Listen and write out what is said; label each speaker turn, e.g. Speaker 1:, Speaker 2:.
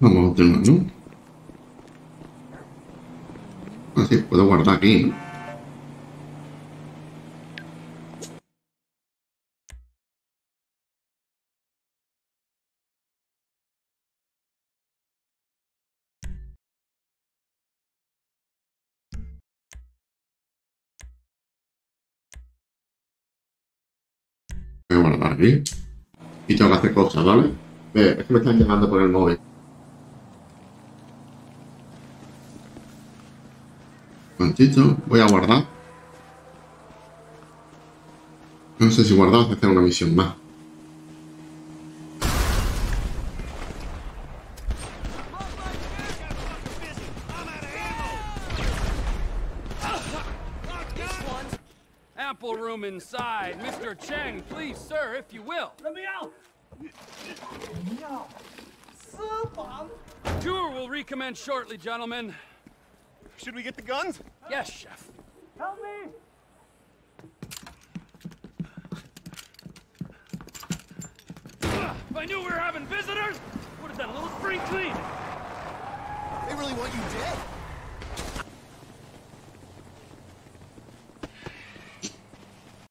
Speaker 1: Vamos a última, ¿no? Así, puedo guardar aquí. Voy a guardar aquí. Y tengo que hacer cosas, ¿vale? Es que me están llamando por el móvil. momentito, voy a guardar. No sé si guardar o hacer una misión más.
Speaker 2: Room inside. Mr. Cheng, please, sir, if you will.
Speaker 3: Let me out!
Speaker 2: Tour will recommence shortly, gentlemen.
Speaker 4: Should we get the guns?
Speaker 2: Yes, chef.
Speaker 3: Help me!
Speaker 2: If I knew we were having visitors, would have done a little spring clean.
Speaker 4: They really want you dead.